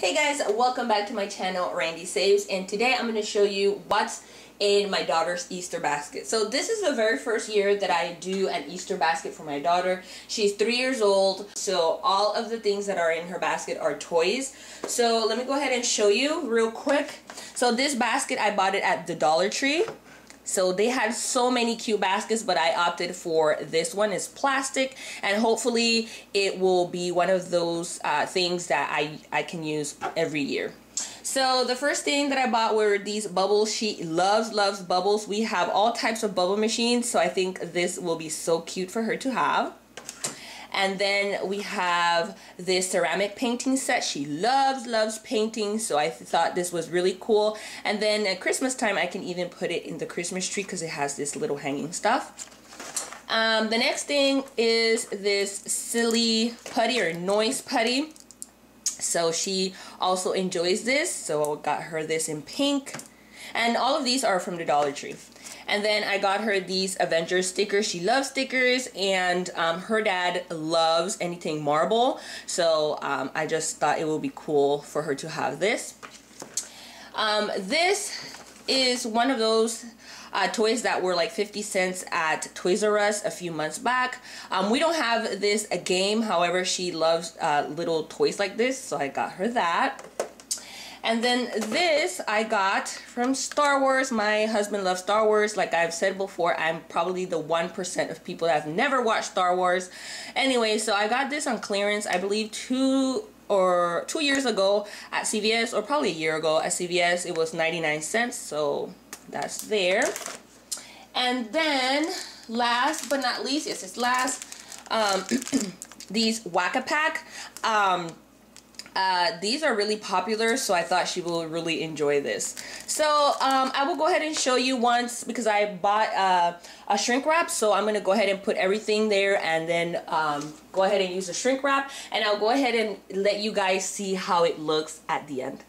Hey guys, welcome back to my channel, Randee Saves, and today I'm going to show you what's in my daughter's Easter basket. So this is the very first year that I do an Easter basket for my daughter. She's three years old, so all of the things that are in her basket are toys. So let me go ahead and show you real quick. So this basket, I bought it at the Dollar Tree. So they had so many cute baskets, but I opted for this one. It's plastic, and hopefully it will be one of those uh, things that I, I can use every year. So the first thing that I bought were these bubbles. She loves, loves bubbles. We have all types of bubble machines, so I think this will be so cute for her to have. And then we have this ceramic painting set. She loves, loves painting, so I thought this was really cool. And then at Christmas time, I can even put it in the Christmas tree because it has this little hanging stuff. Um, the next thing is this silly putty or noise putty. So she also enjoys this, so I got her this in pink. And all of these are from the Dollar Tree. And then I got her these Avengers stickers. She loves stickers and um, her dad loves anything Marvel. So um, I just thought it would be cool for her to have this. Um, this is one of those uh, toys that were like 50 cents at Toys R Us a few months back. Um, we don't have this a game, however, she loves uh, little toys like this, so I got her that. And then this I got from Star Wars. My husband loves Star Wars. Like I've said before, I'm probably the 1% of people that have never watched Star Wars. Anyway, so I got this on clearance, I believe two or two years ago at CVS or probably a year ago at CVS. It was 99 cents, so that's there. And then last but not least, yes, it's last, um, these Whack-A-Pack. Um, uh, these are really popular, so I thought she will really enjoy this. So um, I will go ahead and show you once because I bought uh, a shrink wrap, so I'm going to go ahead and put everything there and then um, go ahead and use a shrink wrap. And I'll go ahead and let you guys see how it looks at the end.